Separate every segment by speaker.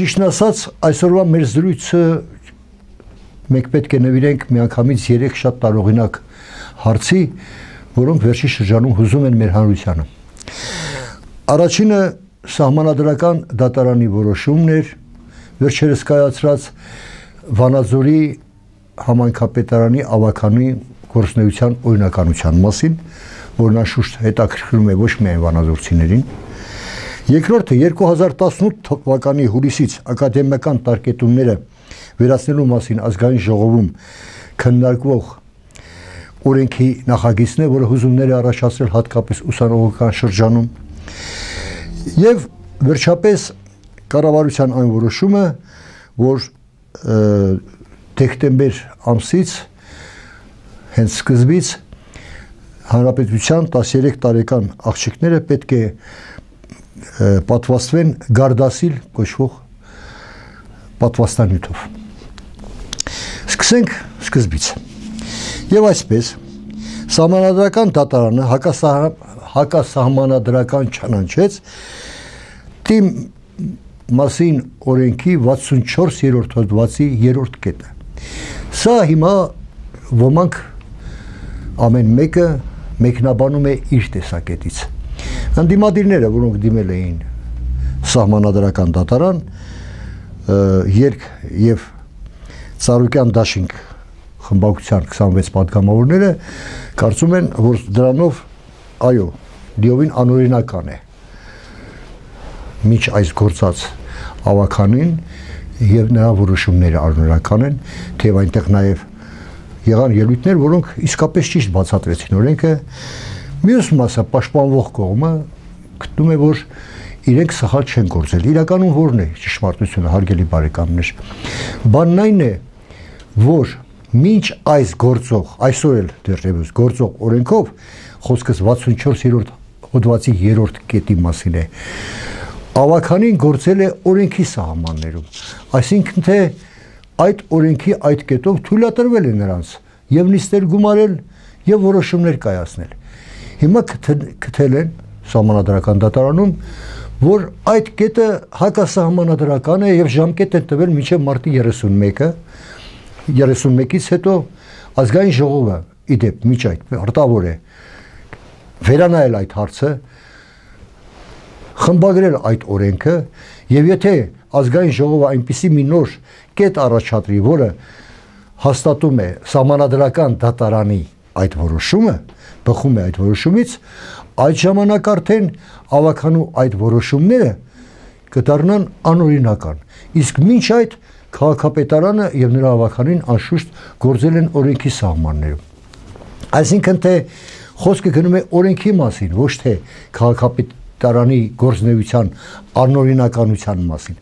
Speaker 1: ճիշտն ասած, այսօրվա մեր զրույցը մենք պետք է նվիրենք միանգամից 3 շատ տարօրինակ հարցի, որոնք վերջի շրջանում հուզում են մեր հանրությանը։ Առաջինը սահմանադրական դատարանի որոշումն էր վերջերս կայացրած Վանաձորի համայնքապետարանի ավականի գործնեության օրինականության մասին, որն անշուշտ հետաքրքրում է ոչ միայն վանաձորցիներին, Երկրորդը 2018 թվականի հուլիսից ակադեմիական տարկետումները վերացնելու մասին ազգային ժողովում քննարկվող օրենքի նախագիծն է, որը հուզումներ է առաջացրել հատկապես ուսանողական շրջանում։ Եվ վերջապես կառավարության այն որոշումը, որ դեկտեմբեր ամսից հենց սկզբից հանրապետության 13 տարեկան աղջիկները պետք է պատվաստվեն գարդասիլ կոչվող պատվաստանյութով։ Սկսենք սկզբից։ Եվ այսպես Սահմանադրական դատարանը հակասահմանադրական չանանչեց թիմ մասին օրենքի 64-րդ հոդվածի 3-րդ կետը։ Սա հիմա ոմանք ամեն մեկը մեկնաբանում է իր տեսակետից։ Ընդդիմադիրները, որոնք դիմել էին սահմանադրական դատարան, երկ եւ Սարուկյան դաշինք խմբակցության 26 падգամավորները կարծում են, որ դրանով այո, դիովին անօրինական է միջ այս գործած ավականին եւ նրա որոշումները անօրինական են, թեև այնտեղ նաեւ եղան ելույթներ, որոնք իսկապես ճիշտ բացատրեցին օրենքը Մյուս մասը պաշտպանվող կողմը գտնում է, որ իրենք սխալ չեն գործել։ Իրականում ո՞րն է ճշմարտությունը, հարգելի բարեկամներ։ Բանն այն է, որ մինչ այս գործող, այսօր էլ դեռևս գործող օրենքով խոսքս 64-րդ հոդվածի 3-րդ կետի մասին է։ Ավականին գործել է օրենքի սահմաններում։ Այսինքն թե այդ օրենքի այդ կետով թույլատրվել է նրանց եւ նիստեր գումարել եւ որոշումներ կայացնել։ Հիմա գտել են սահմանադրական դատարանում, որ այդ կետը հակասահմանադրական է եւ ժամկետ են տվել մինչեւ մարտի 31-ը 31-ից հետո ազգային ժողովը իդեպ միջ այդ հրտավոր է վերանայել այդ հարցը խմբագրել այդ օրենքը եւ եթե ազգային ժողովը այնպիսի մի նոր կետ առաջադրի, որը հաստատում է սահմանադրական դատարանի այդ որոշումը, բխում է այդ որոշումից, այդ ժամանակ արդեն ավականու այդ որոշումները կդառնան անօրինական։ Իսկ մինչ այդ քաղաքապետարանը եւ նրա ավականին անշուշտ գործել են օրենքի սահմաններում։ Այսինքն թե խոսքը գնում է օրենքի մասին, ոչ թե քաղաքապետարանի գործնեության անօրինականության մասին։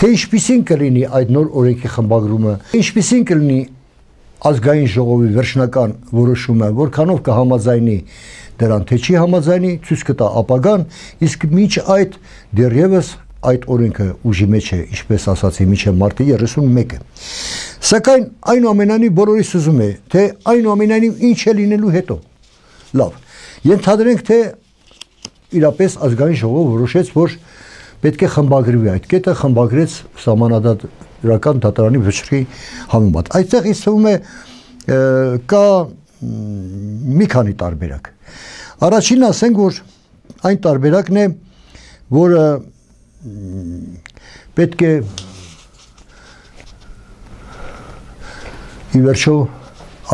Speaker 1: Թե ինչպիսին կլինի այդ նոր օրենքի խմբագրումը, ինչպիսին կլինի ազգային ժողովի վերջնական որոշումը որքանով կհամաձայնի դրան թե չի համաձայնի ցույց կտա ապագան իսկ միջ այդ դեռևս այդ օրենքը ուժի մեջ է ինչպես ասացի միջև մարտի 31-ը սակայն այնուամենայնիվ բոլորիս ուզում է թե այնուամենայնիվ ինչ է լինելու հետո լավ ենթադրենք թե իրապես ազգային ժողովը որոշեց որ պետք է խմբագրվի այդ կետը խմբագրեց սահմանադրական դատարանի վճռի համեմատ այստեղ ինձ թվում է կա մի քանի տարբերակ առաջինն ասենք որ այն տարբերակն է որը պետք է ի վերջո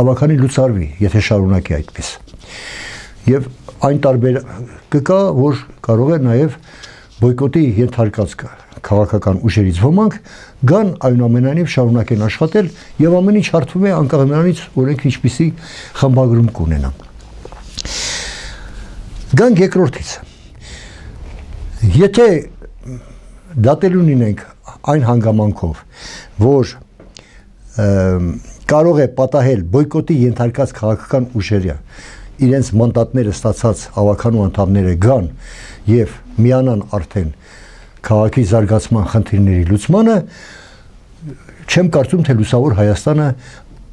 Speaker 1: ավականի լուծարվի, եթե շարունակի այդպես։ Եվ այն տարբերակը կա, որ կարող է նաև բոյկոտի ենթարկած քաղաքական ուժերից ոմանք գան այնուամենայնիվ շարունակեն աշխատել եւ ամեն ինչ հարթվում է անկախ նրանից օրենք ինչպիսի խմբագրում կունենա։ Գանք երկրորդից։ Եթե դատելուն ունենք այն հանգամանքով, որ կարող է պատահել բոյկոտի ենթարկած քաղաքական ուժերը իրենց մանդատները ստացած ավականու անդամները գան եւ միանան արդեն քաղաքի զարգացման խնդիրների լուծմանը, չեմ կարծում թե լուսավոր Հայաստանը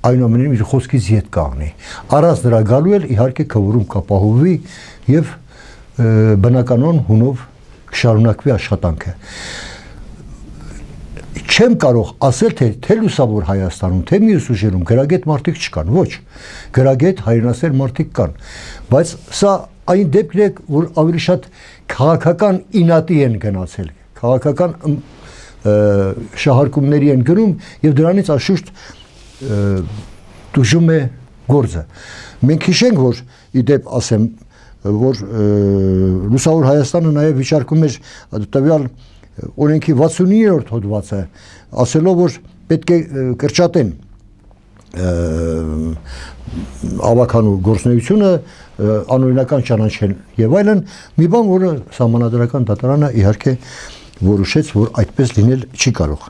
Speaker 1: այնուամենայնիվ իր խոսքից ետ կանգնի։ Առանց նրա գալու էլ իհարկե քվորում կապահովվի եւ բնականon հունով շարունակվի աշխատանքը։ չեմ կարող ասել թե թե լուսավոր Հայաստանում, թե մյուս ուժերում գրագետ մարդիկ չկան, ոչ։ Գրագետ հայրենասեր մարդիկ կան, բայց սա այն դեպքն է, որ ավելի շատ քաղաքական ինատի են գնացել, քաղաքական շահարկումների են գնում եւ դրանից աշուշտ դժում է գործը։ Մենք հիշենք, որ իդեպ ասեմ, որ լուսավոր Հայաստանը նաև վիճարկում էր տվյալ օրենքի 69-րդ հոդվածը, ասելով, որ պետք է կրճատեն ավականու գործնեությունը անօրինական ճանաչել եւ այլն մի բան որը համանadrական դատարանը իհարկե որոշեց որ այդպես լինել չի կարող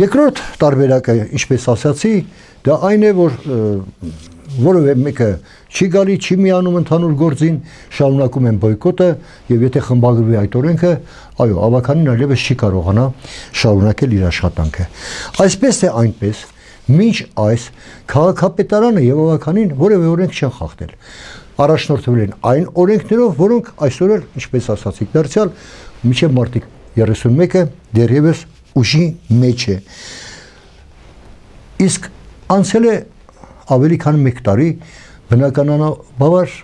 Speaker 1: երկրորդ տարբերակը ինչպես ասացի դա այն է որ որովե մեկը չի գալի, չի միանում ընդհանուր գործին, շարունակում են բոյկոտը եւ եթե խմբագրվի այդ օրենքը, այո, ավականին այլևս չի կարողանա շարունակել իր աշխատանքը։ Այսպես թե այնպես, մինչ այս քաղաքապետարանը եւ ավականին որևէ օրենք չեն խախտել առաջնորդվել են այն օրենքներով, որոնք այսօր էլ, ինչպես ասացիք, դարձյալ միջև մարտի 31-ը դեռևս ուժի մեջ է։ Իսկ անցել է ավելի քան 1 տարի բնականաբար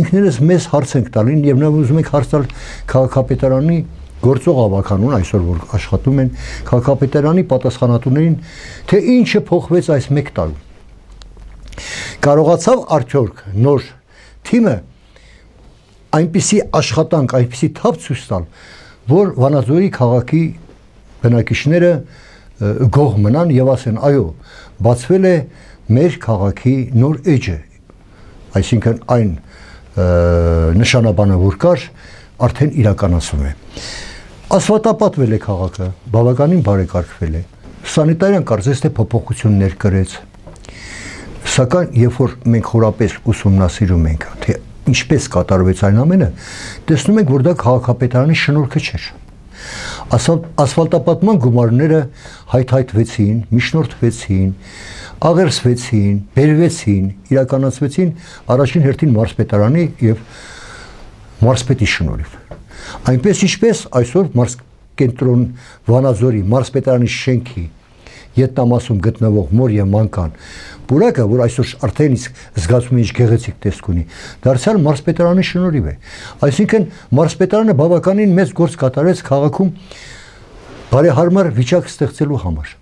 Speaker 1: ինքներս մեզ հարց ենք տալին եւ նաեւ ուզում ենք հարց տալ քաղաքապետարանի գործող ավականուն այսօր որ աշխատում են քաղաքապետարանի պատասխանատուներին թե ինչը փոխվեց այս 1 տարում կարողացավ արդյոք նոր թիմը այնպիսի աշխատանք, այնպիսի թափ ցույց տալ, որ Վանաձորի քաղաքի բնակիչները գող մնան եւ ասեն, այո, բացվել է մեր քաղաքի նոր էջը, այսինքն այն նշանաբանը որ կար, արդեն իրականացում է։ Ասֆալտապատվել է քաղաքը, բավականին բարեկարգվել է։ Սանիտարիան կարծես թե փոփոխություններ կրեց։ Սակայն երբ որ մենք խորապես ուսումնասիրում ենք, թե ինչպես կատարվեց այն ամենը, տեսնում ենք, որ դա քաղաքապետարանի շնորհքը չէր ասֆալտապատման գումարները հայթայթվեցին, միջնորդվեցին, աղերսվեցին, բերվեցին, իրականացվեցին առաջին հերթին մարսպետարանի եւ մարսպետի շնորհիվ։ Այնպես ինչպես այսօր մարս կենտրոն Վանաձորի մարսպետարանի շենքի ետնամասում գտնվող մոր եւ մանկան Բուրակը, որ այսօր արդեն իսկ զգացում ինչ գեղեցիկ տեսք ունի, դարձյալ մարսպետարանի շնորհիվ է։ Այսինքն մարսպետարանը բավականին մեծ գործ կատարեց քաղաքում բարեհարմար վիճակ ստեղծելու համար։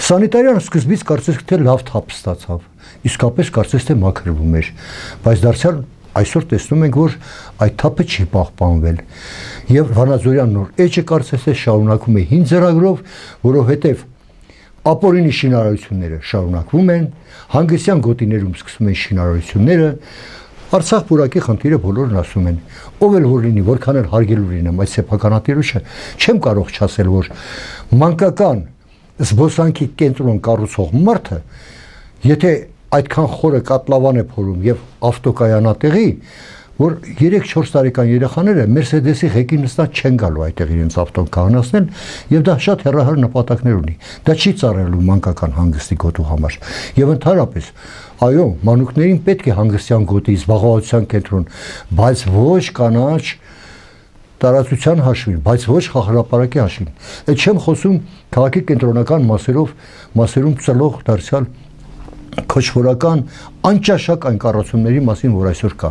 Speaker 1: Սանիտարիան սկզբից կարծես թե լավ թափ ստացավ, իսկապես կարծես թե մաքրվում էր, բայց դարձյալ այսօր տեսնում ենք, որ այդ թափը չի պահպանվել։ Եվ Վանաձորյան նոր էջը կարծես թե շարունակում է հին ծրագրով, որովհետև ապօրինի շինարարությունները շարունակվում են, հանգստյան գոտիներում սկսում են շինարարությունները, Արցախ բուրակի խնդիրը բոլորն ասում են, ով էլ որ լինի, որքան էլ հարգելու լինեմ այդ սեփականատիրուչը, չեմ կարող չասել, որ մանկական զբոսանքի կենտրոն կառուցող մարդը, եթե այդքան խորը կատլավան է փորում եւ ավտոկայանատեղի, որ 3-4 տարեկան երեխաները Mercedes-ի ղեկի նստած չեն գալու այդտեղ իրենց ավտոն կանացնել եւ դա շատ հեռահար նպատակներ ունի։ Դա չի ծառայելու մանկական հանգստի գոտու համար։ Եվ ընդհանրապես այո, մանուկներին պետք է հանգստյան գոտի զբաղվածության կենտրոն, բայց ոչ կանաչ տարածության հաշվին, բայց ոչ խաղապարակի հաշվին։ Այդ չեմ խոսում քաղաքի կենտրոնական մասերով, մասերում ծլող դարձյալ քոչվորական անճաշակ այն կառուցումների մասին, որ այսօր կա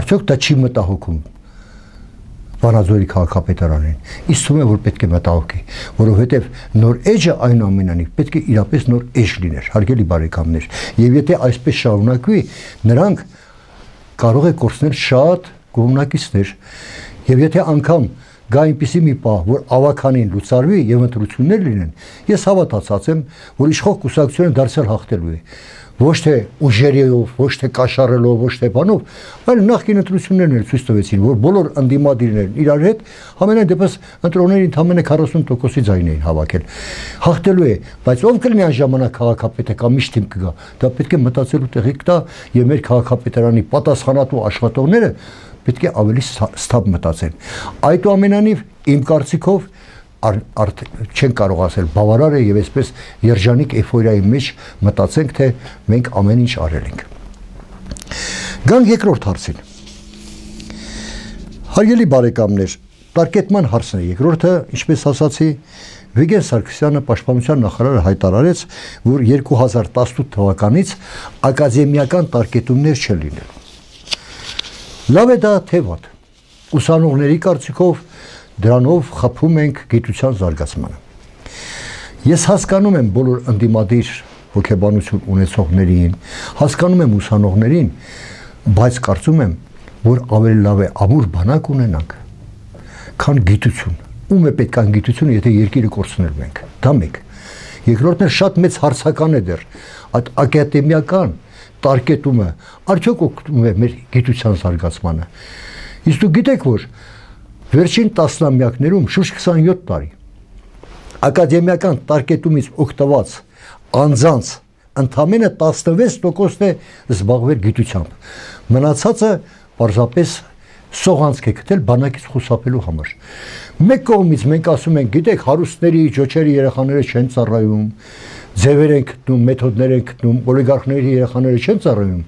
Speaker 1: արդյոք դա չի մտահոգում Վանաձորի քաղաքապետարանին։ Իսկ թվում է որ պետք է մտահոգի, որովհետև նոր էջը այն ամենանիվ պետք է իրապես նոր էջ լիներ, հարգելի բարեկամներ։ Եվ եթե այսպես շարունակվի, նրանք կարող է կորցնել շատ կողմնակիցներ։ Եւ եթե անգամ գա այնպիսի մի պահ, որ ավականին լուծարվի եւ ընտրություններ լինեն, ես հավատացած եմ, որ իշխող կուսակցությունը դարձյալ հաղթելու է ոչ թե ուժերիով, ոչ թե կաշառելով, ոչ թե բանով, այլ նախկին ընտրություններն էլ ցույց տվեցին, որ բոլոր անդիմադիրներն իրար հետ ամենայն դեպս ընտրողների ընդամենը 40%-ի ձայն էին հավաքել։ Հաղթելու է, բայց ով կլինի այն ժամանակ քաղաքապետը կամ միշտ թիմ կգա, դա պետք է մտածելու տեղի կտա եւ մեր քաղաքապետարանի պատասխանատու աշխատողները պետք է ավելի ստապ մտածեն։ Այդուամենանիվ իմ կարծիքով արդ չեն կարող ասել բավարար է եւ այսպես երջանիկ էֆորիայի մեջ մտածենք թե մենք ամեն ինչ արել ենք գանք երկրորդ հարցին հարգելի բարեկամներ Տարկետման հարցն է։ Երկրորդը, ինչպես ասացի, Վիգեն Սարգսյանը պաշտպանության նախարարը հայտարարեց, որ 2018 թվականից ակադեմիական տարկետումներ չլինեն։ Լավ է դա թե վատ։ Ուսանողների կարծիքով դրանով խփում ենք գիտության զարգացմանը։ Ես հասկանում եմ բոլոր ընդդիմադիր հոգեբանություն ունեցողներին, հասկանում եմ ուսանողներին, բայց կարծում եմ, որ ավելի լավ է ամուր բանակ ունենանք, քան գիտություն։ Ում է պետք ան գիտությունը, եթե երկիրը կորցնել մենք։ Դա մեկ։ Երկրորդն է շատ մեծ հարցական է դեռ։ Այդ ակադեմիական տարկետումը արդյոք օգնում է մեր գիտության զարգացմանը։ Իսկ դու գիտեք, որ վերջին տասնամյակներում շուրջ 27 տարի ակադեմիական տարկետումից օգտված անձանց ընդամենը 16%-ն է զբաղվել գիտությամբ։ Մնացածը պարզապես սողանցք է գտել բանակից խուսափելու համար։ Մեկ կողմից մենք ասում ենք, գիտեք, հարուստների, ջոչերի երեխաները չեն ծառայում, ձևեր են գտնում, մեթոդներ են գտնում, օլիգարխների երեխաները չեն ծառայում։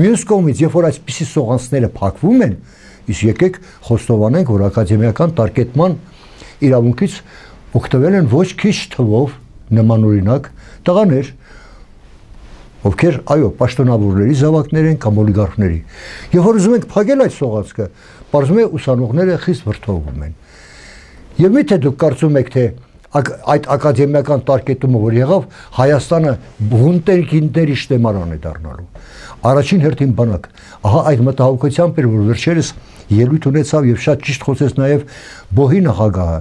Speaker 1: Մյուս կողմից, երբ որ այսպիսի սողանցները փակվում են, իսկ եկեք խոստովանենք, որ ակադեմիական տարկետման իրավունքից օգտվել են ոչ քիչ թվով նմանօրինակ տղաներ, ովքեր, այո, պաշտոնավորների զավակներ են կամ օլիգարխների։ Եվ որ ուզում ենք փակել այդ սողացքը, բարձում է ուսանողները խիստ վրթովվում են։ Եվ միթե դուք կարծում եք, թե այդ ակադեմիական տարկետումը, որ եղավ, Հայաստանը բունտերքինների շտեմարան է դառնալու։ Առաջին հերթին բանակ։ Ահա այդ մտահոգությամբ էր, որ վերջերս ելույթ ունեցավ եւ շատ ճիշտ խոսեց նաեւ Բոհի նախագահը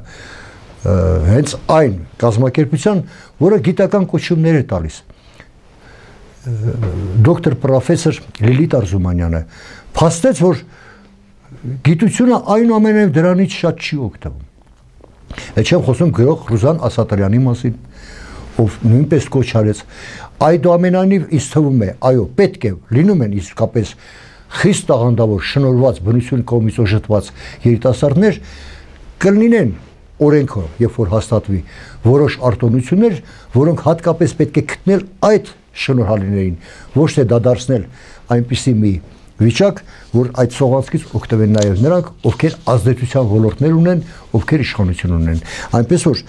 Speaker 1: հենց այն կազմակերպության, որը գիտական կոչումներ է տալիս դոկտոր պրոֆեսոր Լիլիթ Արզումանյանը փաստեց, որ գիտությունը այնուամենայնիվ դրանից շատ չի օգտվում։ Այդ չեմ խոսում գրող Ռուզան Ասատրյանի մասին, ով նույնպես կոչ արեց։ Այդուամենայնիվ ինձ թվում է, այո, պետք է լինում են իսկապես խիստ տաղանդավոր շնորհված բնություն կողմից օժտված երիտասարդներ կլինեն օրենքով, երբ որ հաստատվի որոշ արտոնություններ, որոնք հատկապես պետք է գտնել այդ շնորհալիներին, ոչ թե դադարեցնել այնպիսի մի վիճակ, որ այդ սողանցքից օգտվեն նաև նրանք, ովքեր ազդեցության ոլորտներ ունեն, ովքեր իշխանություն ունեն։ Այնպես որ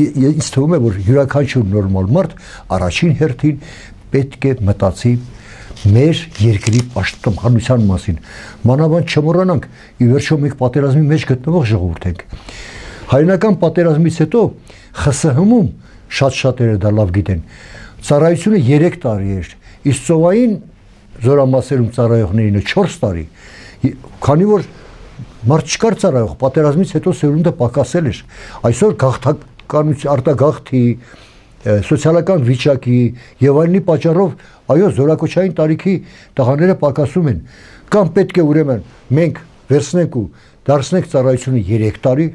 Speaker 1: ինձ թվում է, որ յուրաքանչյուր նորմալ մարդ առաջին հերթին պետք է մտածի մեր երկրի պաշտպանության մասին։ Մանավանդ չմոռանանք, ի վերջո մենք պատերազմի մեջ գտնվող ժողովուրդ ենք։ Հայրենական պատերազմից հետո ԽՍՀՄ-ում շատ-շատերը դա լավ գիտեն Ծառայությունը 3 տարի էր, իսկ ծովային զորամասերում ծառայողներինը 4 տարի։ Քանի որ մարդ չկար ծառայող, պատերազմից հետո սերունդը պակասել էր։ Այսօր գաղթականություն, արտագաղթի, սոցիալական վիճակի եւ այլնի պատճառով այո զորակոչային տարիքի տղաները պակասում են կամ պետք է ուրեմն մենք վերցնենք ու դարձնենք ծառայությունը 3 տարի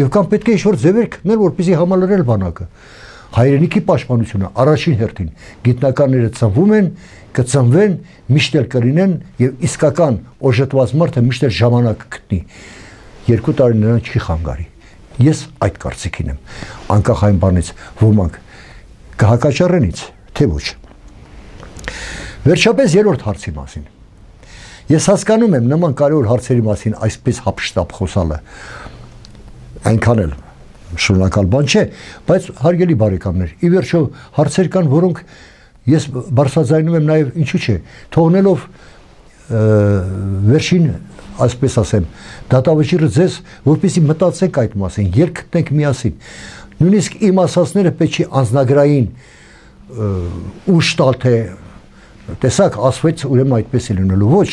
Speaker 1: եւ կամ պետք է ինչ-որ ձևեր գտնել որպեսզի համալրել բանակը հայրենիքի պաշտպանությունը առաջին հերթին գիտնականները ծնվում են, կծնվեն, միշտ էլ կլինեն եւ իսկական օժտված մարդը միշտ ժամանակ կգտնի։ Երկու տարի նրան չի խանգարի։ Ես այդ կարծիքին եմ։ Անկախ այն բանից, ոմանք կհակաճառենից, թե ոչ։ Վերջապես երրորդ հարցի մասին։ Ես հասկանում եմ նման կարևոր հարցերի մասին այսպես հապշտապ խոսալը։ Այնքան էլ շնորհակալ բան չէ, բայց հարգելի բարեկամներ, ի վերջո հարցեր կան, որոնք ես բարձրաձայնում եմ նաև ինչու՞ չէ, թողնելով վերջին այսպես ասեմ, դատավճիռը ձեզ, որպեսի մտածեք այդ մասին, երբ գտնենք միասին։ Նույնիսկ իմ ասածները պետք չի անznագրային ուշ տալ թե տեսակ ասվեց ուրեմն այդպես է լինելու ոչ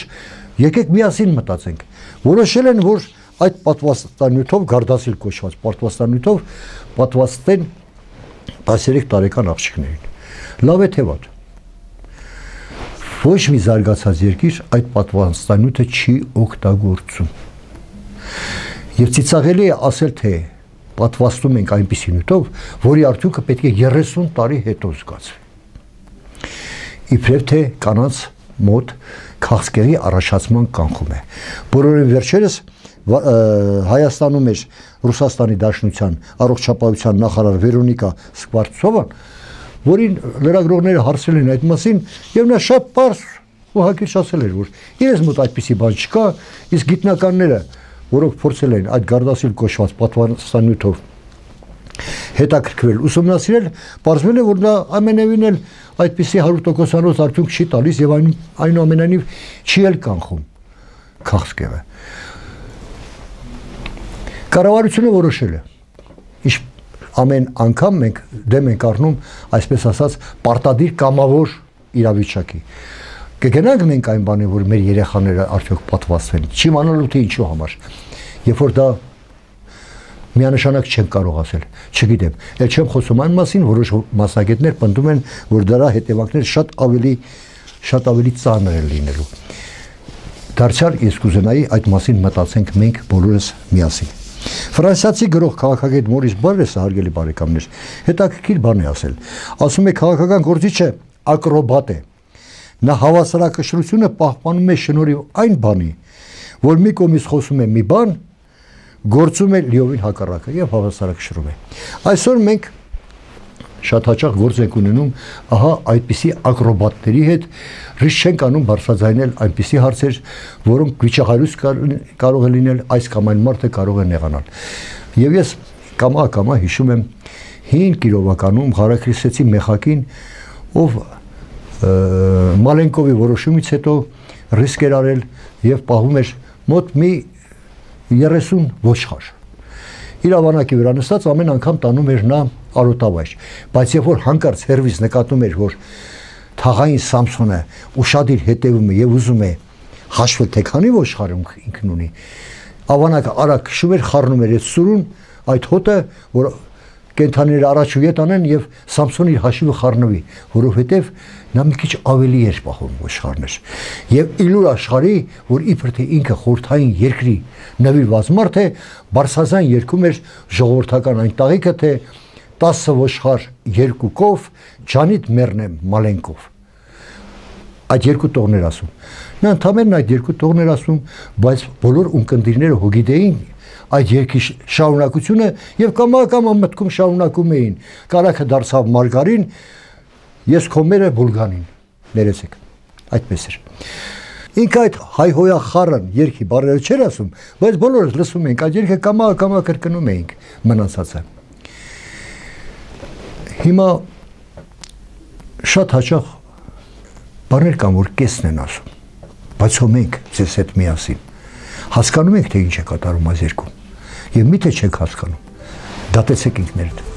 Speaker 1: եկեք միասին մտածենք որոշել են որ այդ պատվաստանյութով գարդասիլ կոչված պատվաստանյութով պատվաստեն 13 տարեկան աղջիկներին։ Լավ է թե վատ։ Ոչ մի զարգացած երկիր այդ պատվաստանյութը չի օգտագործում։ Եվ ծիծաղելի է ասել թե պատվաստում ենք այնպիսի նյութով, որի արդյունքը պետք է 30 տարի հետո զգացվի։ Իբրև թե կանանց մոտ քաղցկեղի առաջացման կանխում է։ Բոլորին վերջերս Հայաստանում էր Ռուսաստանի Դաշնության առողջապահության նախարար Վերոնիկա Սկվարցովան, որին լրագրողները հարցրել են այդ մասին, եւ նա շատ པարս ու հակիրճ ասել էր, որ իրենց մոտ այդպիսի բան չկա, իսկ գիտնականները որոնք փորձել են այդ Գարդասիլ կոչված պատվաստանյութով հետաքրքրել, ուսումնասիրել, բարձվել է, որ նա ամենևին էլ այդպիսի 100%-անոց արդյունք չի տալիս եւ այն այնուամենայնիվ չի էլ կանխում քաղցկեղը։ Կառավարությունը որոշել է ինչ ամեն անգամ մենք դեմ ենք առնում, այսպես ասած, պարտադիր կամավոր իրավիճակի։ Կգնանք մենք այն բանի, որ մեր երեխաները արդյոք պատվաստվեն։ Չիմանալու թե ինչու համար։ Երբ որ դա միանշանակ չեմ կարող ասել, չգիտեմ։ Էլ չեմ խոսում այն մասին, որոշ մասնագետներ պնդում են, որ դրա հետևանքները շատ ավելի շատ ավելի ծանր են լինելու։ Դարձյալ ես կուզենայի այդ մասին մտածենք մենք բոլորս միասին։ Ֆրանսիացի գրող քաղաքագետ Մորիս Բարեսը հարգելի բարեկամներ, հետաքրքիր բան է ասել։ Ասում է քաղաքական գործիչը ակրոբատ է։ Նա հավասարակշռությունը պահպանում է շնորհիվ այն բանի, որ մի կողմից խոսում է մի բան, գործում է լիովին հակառակը եւ հավասարակշռում է։ Այսօր մենք շատ հաճախ գործ ենք ունենում ահա այդպիսի ակրոբատների հետ ռիսկ չենք անում բարձրաձայնել այնպիսի հարցեր, որոնք վիճահարույց կարող է լինել այս կամ այն մարդը կարող է նեղանալ։ Եվ ես կամա կամա հիշում եմ 5 կիրովականում Ղարաքրիսեցի մեխակին, ով Մալենկովի որոշումից հետո ռիսկ էր արել եւ պահում էր մոտ մի 30 ոչխար իր ավանակի վրա նստած ամեն անգամ տանում էր նա արոտավայր, բայց երբ որ հանկարծ հերվից նկատում էր, որ թաղային Սամսոնը ուրشادիր հետևում է եւ ուզում է հաշվել թե քանի ոչխարում ինքն ունի, ավանակը արագ քշում էր, խառնում էր այդ սուրուն, այդ հոտը, որ կենթանիները առաջ ու ետ անեն եւ Սամսոնի հաշիվը խառնվի, որովհետեւ նա մի քիչ ավելի էր պահում ոչխարներ։ Եվ իլուր աշխարհի, որ իբր թե ինքը խորթային երկրի նվիրված մարդ է, Բարսազան երկում էր ժողովրդական այն տաղիքը, թե 10 ոչխար երկուկով, ջանիտ մեռնեմ մալենկով։ Այդ երկու տողներ ասում։ Նա ընդամենն այդ երկու տողներ ասում, բայց բոլոր ունկնդիրները հոգիդեին այդ երկի շարունակությունը եւ կամա կամա մտքում շարունակում էին։ Կարակը դարձավ մարգարին, ես քո մերը բուլգանին։ Ներեցեք։ Այդպես էր։ Ինք այդ հայհոյա խառն երկի բարերը չէր ասում, բայց բոլորս լսում ենք, այդ երկը կամա կամա կրկնում էինք մնացածը։ Հիմա շատ հաճախ բաներ կան, որ կեսն են ասում, բայց հո մենք ձեզ հետ միասին հասկանում ենք, թե ինչ է կատարում այս երկում։ Եվ միթե չեք հասկանում։ Դատեցեք ինքներդ։